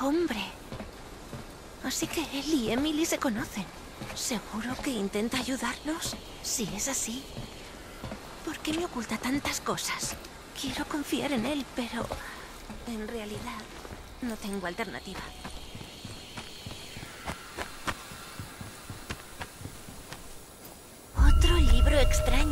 Hombre. Así que él y Emily se conocen. ¿Seguro que intenta ayudarlos? Si es así, ¿por qué me oculta tantas cosas? Quiero confiar en él, pero en realidad no tengo alternativa. Otro libro extraño.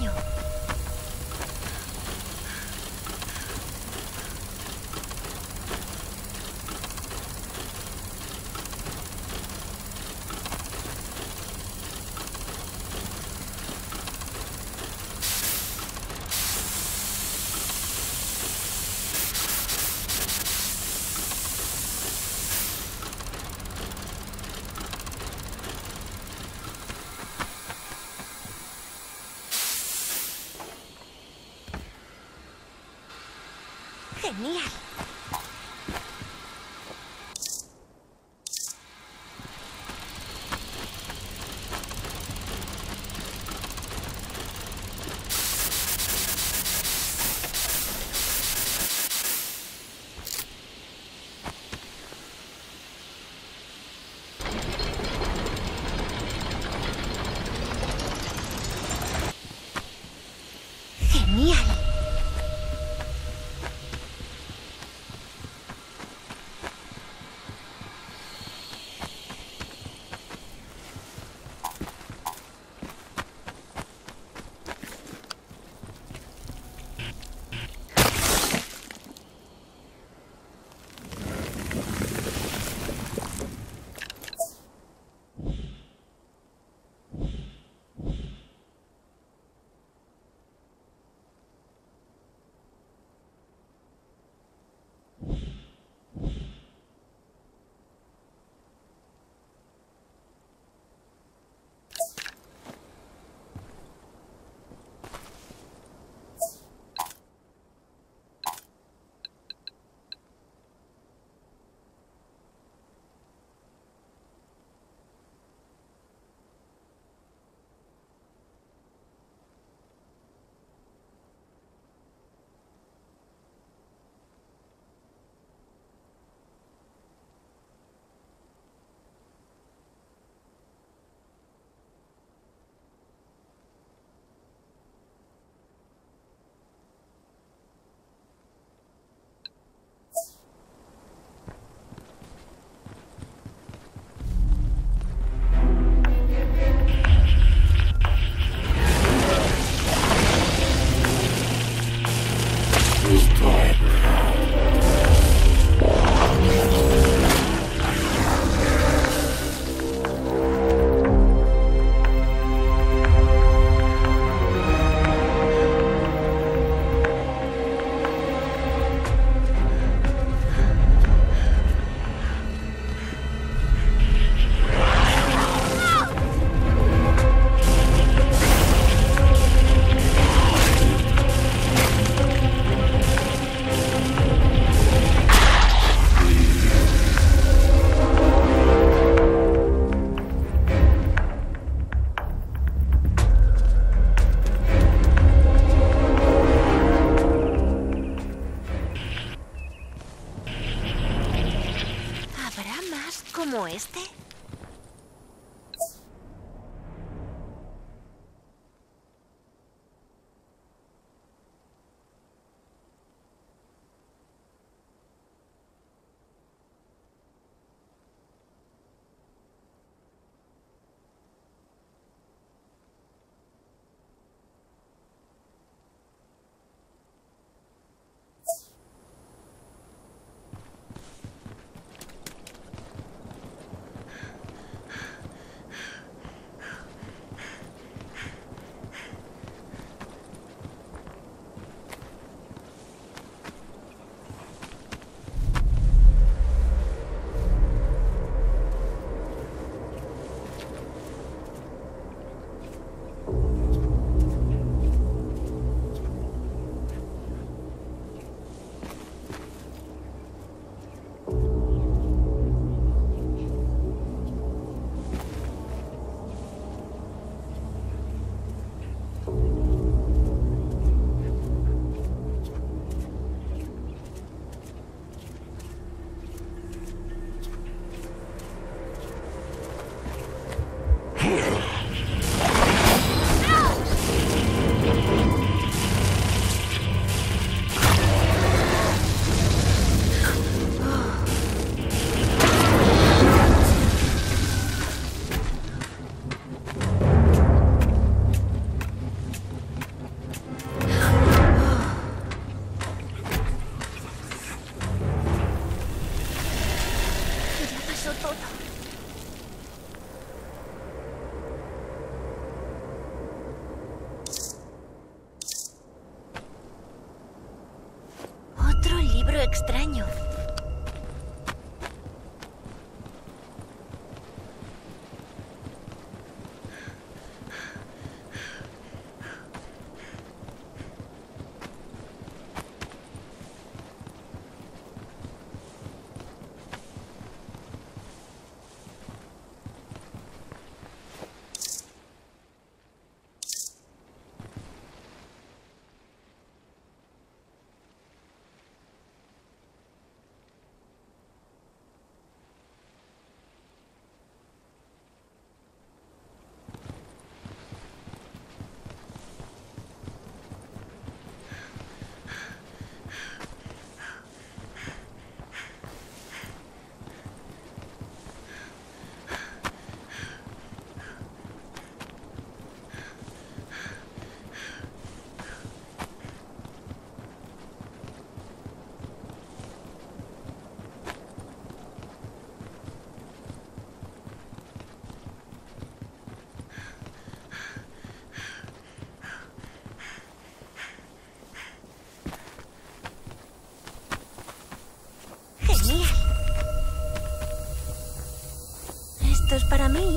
Para mí.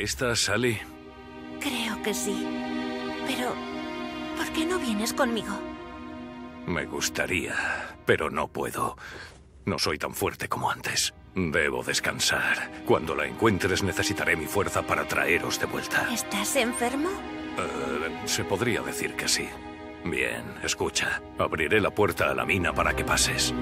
¿Lista, Sally? Creo que sí. Pero, ¿Por qué no vienes conmigo? Me gustaría, pero no puedo. No soy tan fuerte como antes. Debo descansar. Cuando la encuentres necesitaré mi fuerza para traeros de vuelta. ¿Estás enfermo? Eh, se podría decir que sí. Bien, escucha. Abriré la puerta a la mina para que pases.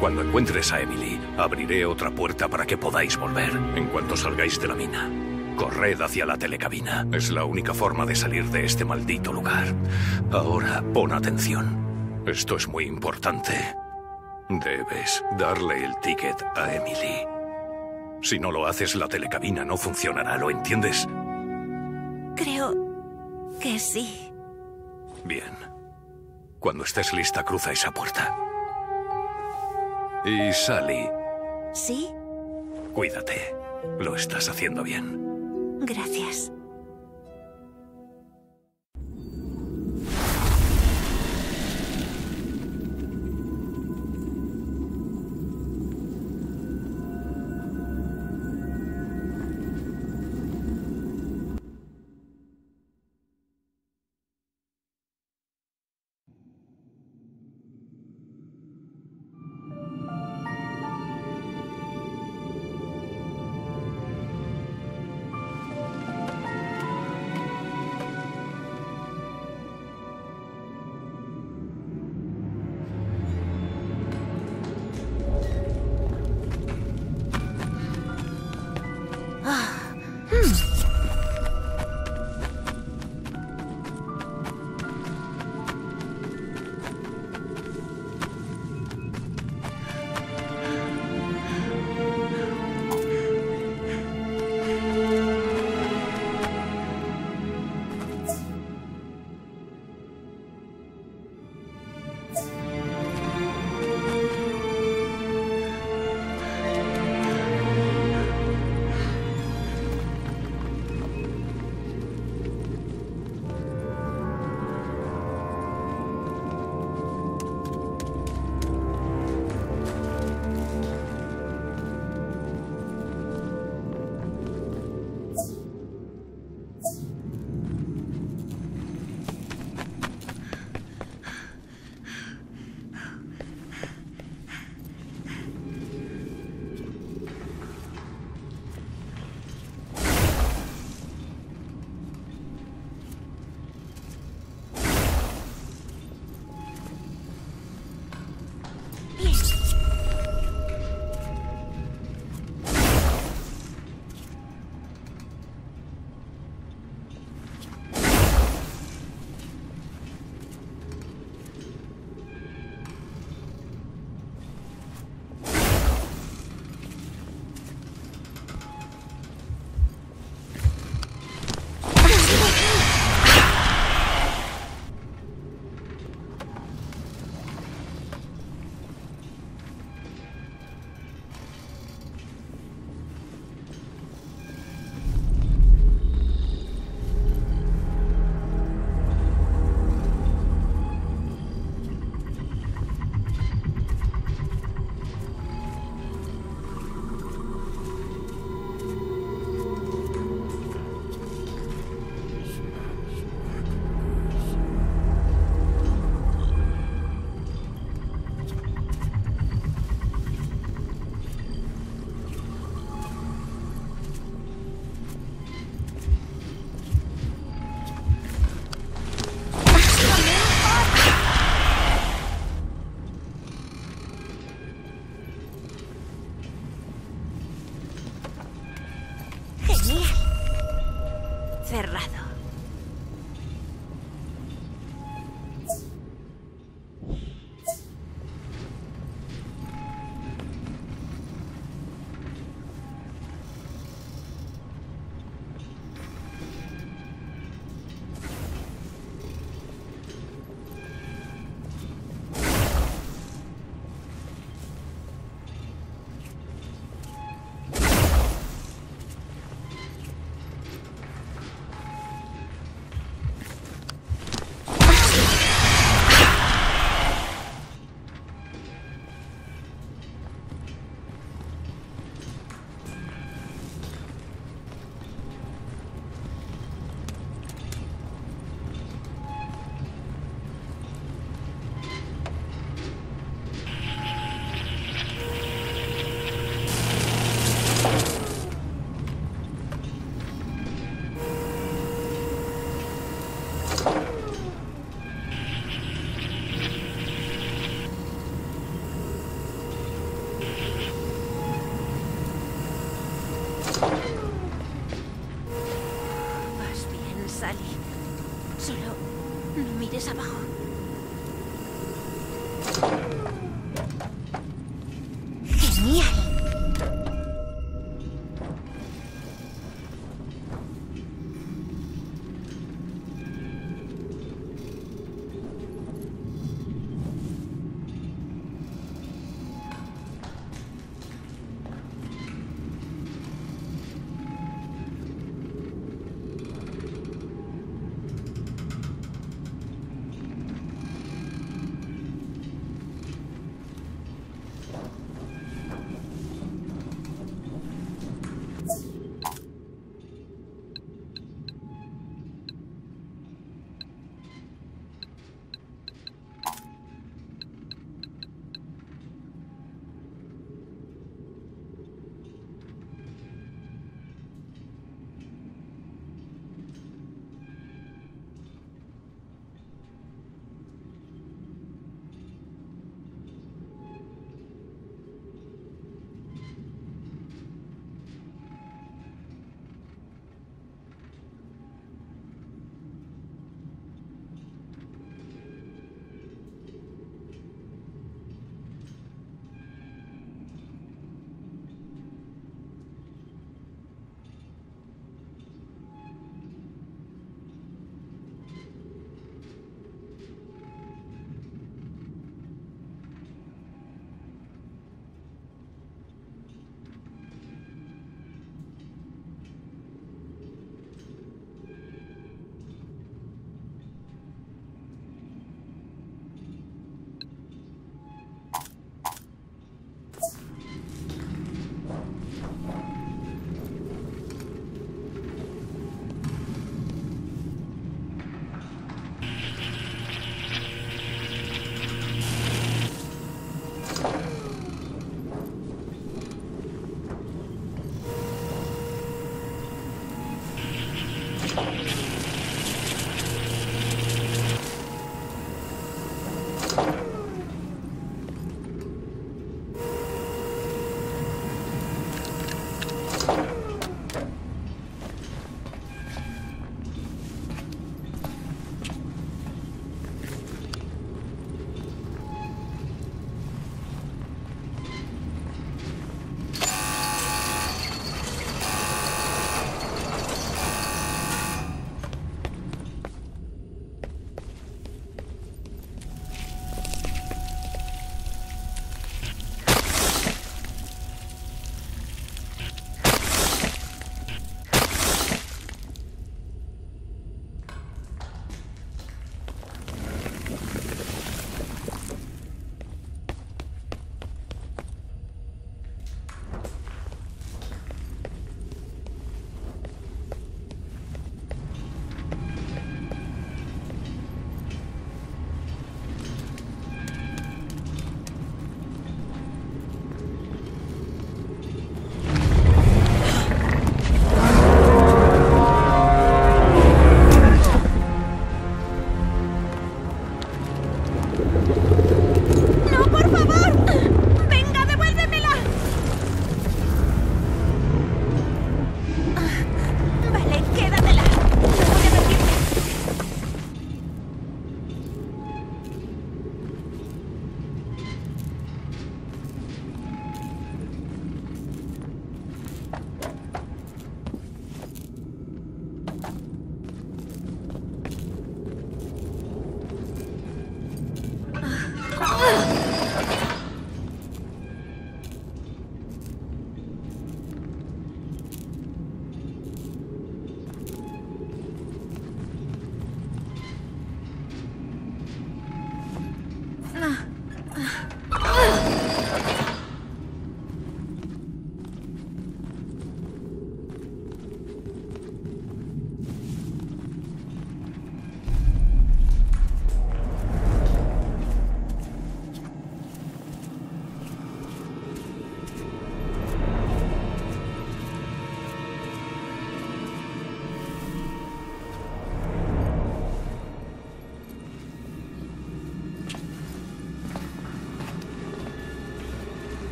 Cuando encuentres a Emily, abriré otra puerta para que podáis volver. En cuanto salgáis de la mina, corred hacia la telecabina. Es la única forma de salir de este maldito lugar. Ahora, pon atención. Esto es muy importante. Debes darle el ticket a Emily. Si no lo haces, la telecabina no funcionará, ¿lo entiendes? Creo que sí. Bien. Cuando estés lista, cruza esa puerta. Y Sally, ¿Sí? cuídate. Lo estás haciendo bien. Gracias.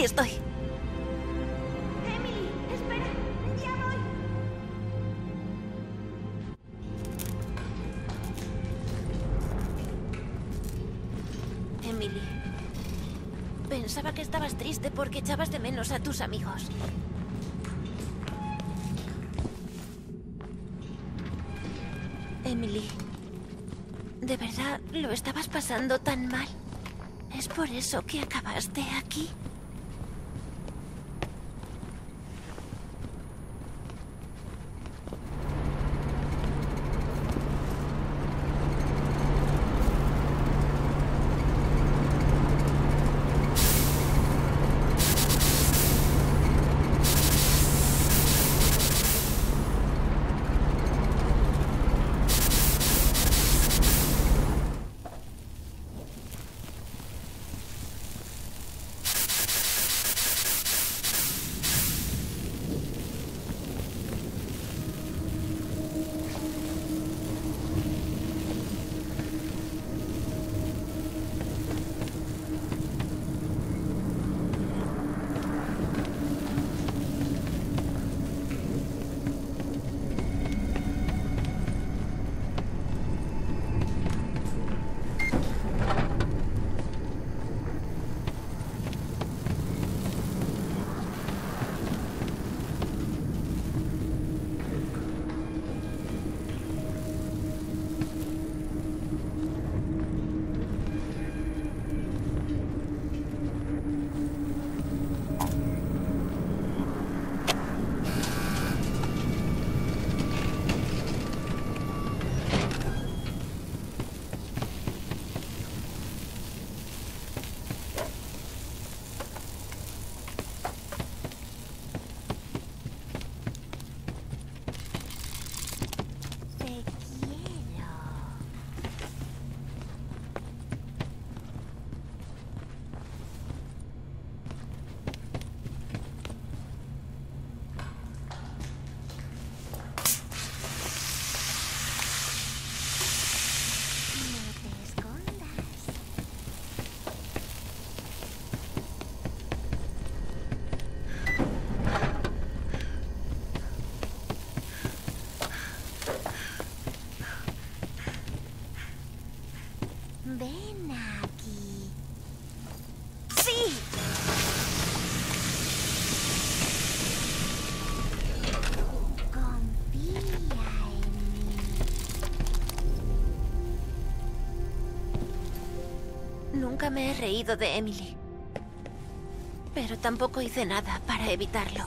Casi estoy. Emily, espera. Ya voy. Emily. Pensaba que estabas triste porque echabas de menos a tus amigos. Emily. ¿De verdad lo estabas pasando tan mal? ¿Es por eso que acabaste aquí? Me he reído de Emily. Pero tampoco hice nada para evitarlo.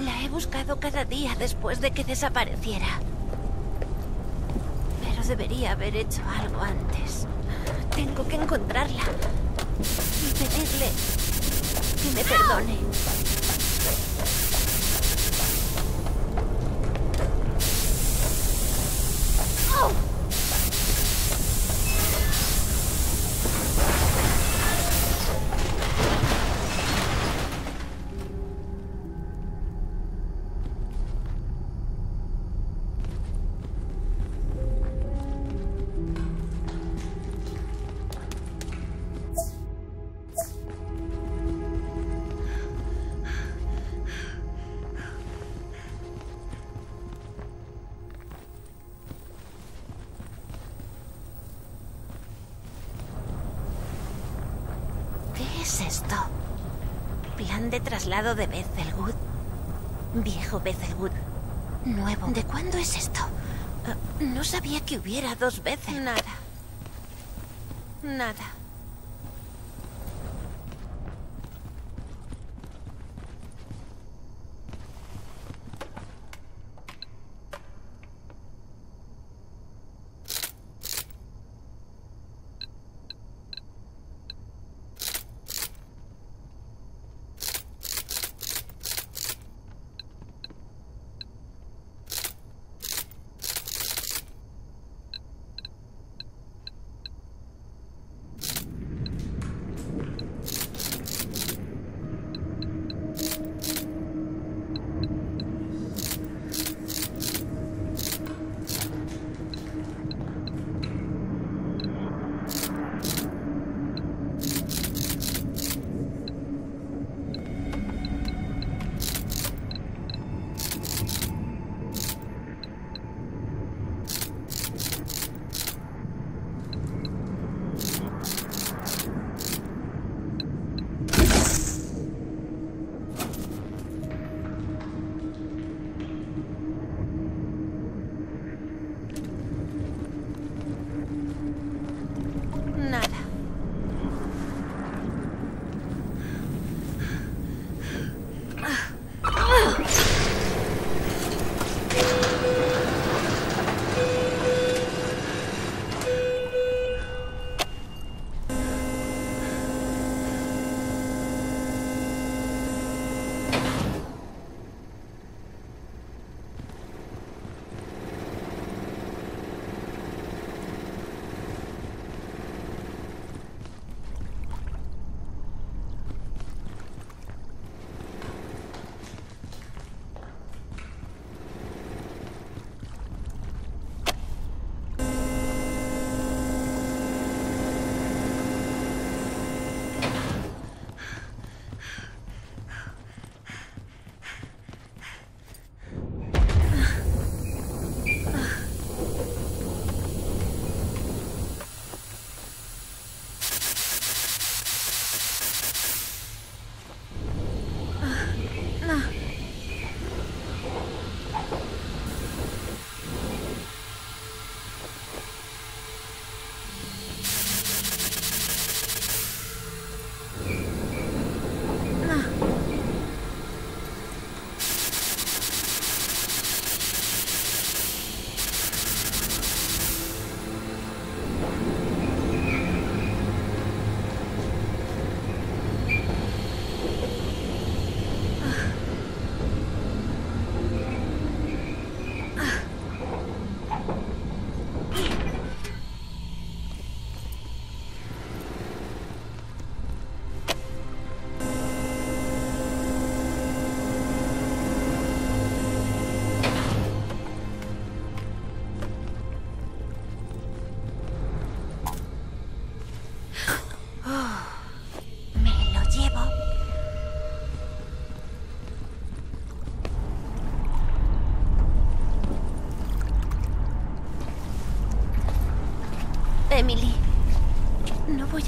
La he buscado cada día después de que desapareciera. Pero debería haber hecho algo antes. Tengo que encontrarla. Y pedirle que me perdone. Traslado de Bethelwood. Viejo Bethelwood. Nuevo. ¿De cuándo es esto? Ah, no sabía que hubiera dos veces. Nada. Nada.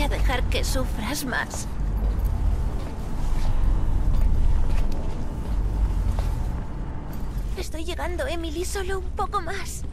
a dejar que sufras más. Estoy llegando, Emily, solo un poco más.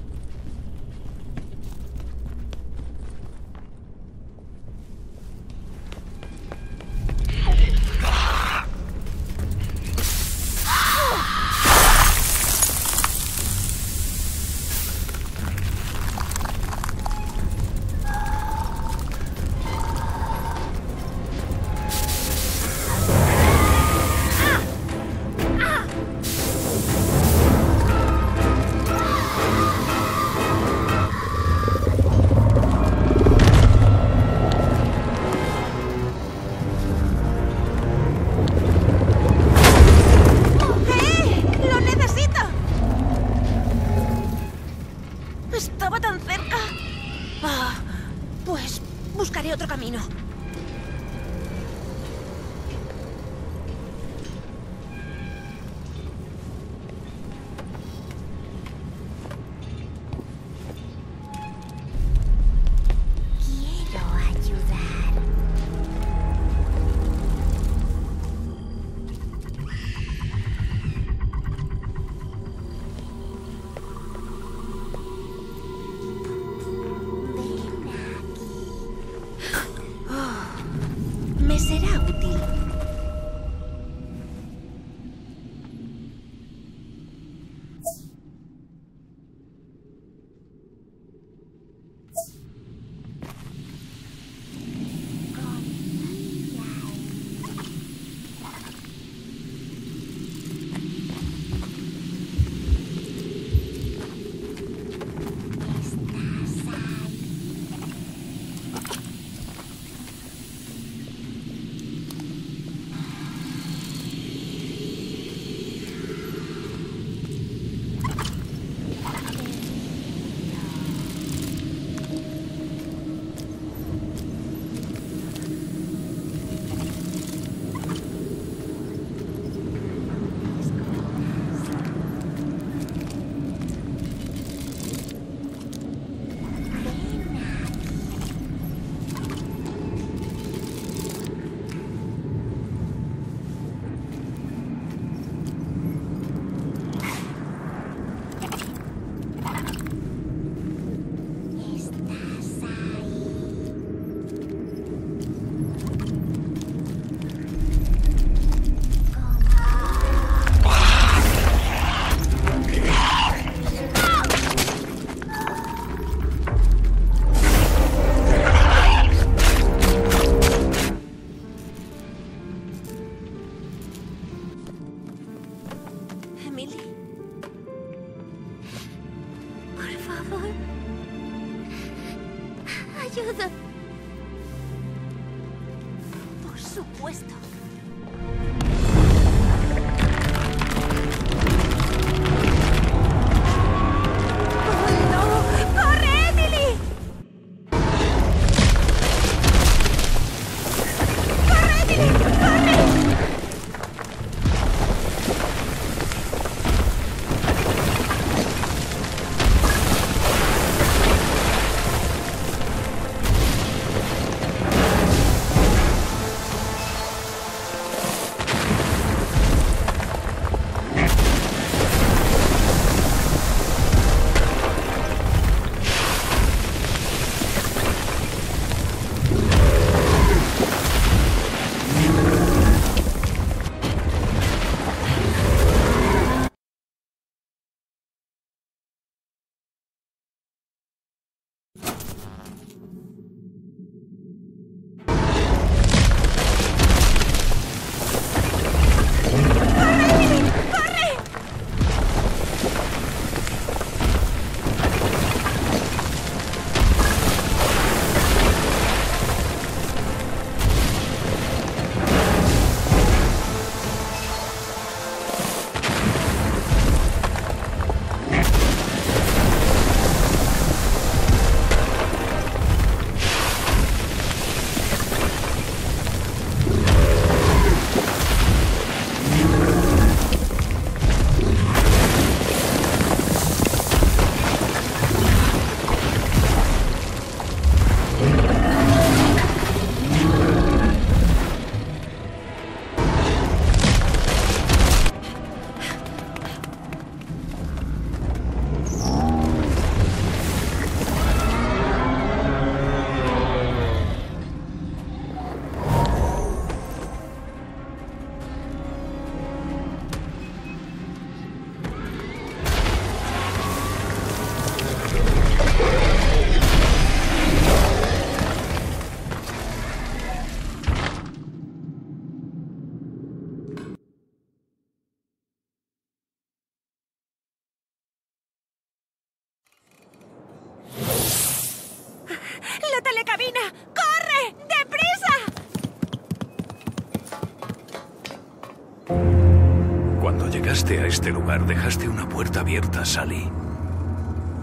Llegaste a este lugar dejaste una puerta abierta, Sally.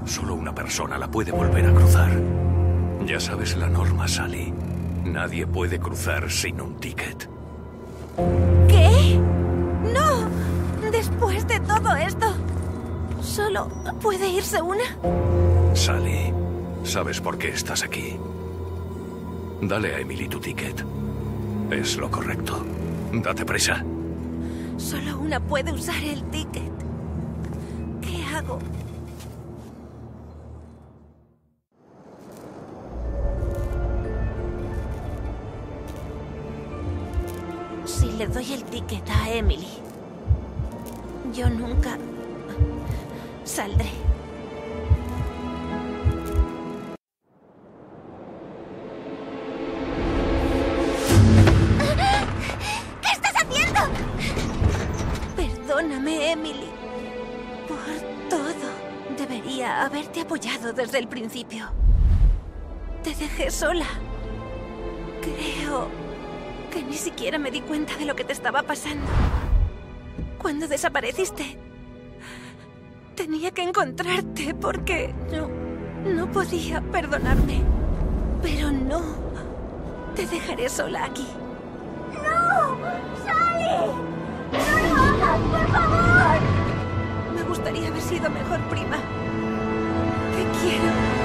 Solo una persona la puede volver a cruzar. Ya sabes la norma, Sally. Nadie puede cruzar sin un ticket. ¿Qué? ¡No! Después de todo esto, ¿solo puede irse una? Sally, ¿sabes por qué estás aquí? Dale a Emily tu ticket. Es lo correcto. Date prisa. Solo una puede usar el ticket. ¿Qué hago? Si le doy el ticket a Emily, yo nunca saldré. Desde el principio. Te dejé sola. Creo que ni siquiera me di cuenta de lo que te estaba pasando. Cuando desapareciste, tenía que encontrarte porque no, no podía perdonarme. Pero no, te dejaré sola aquí. ¡No! ¡Sally! ¡No lo hagas, por favor! Me gustaría haber sido mejor prima. 谢。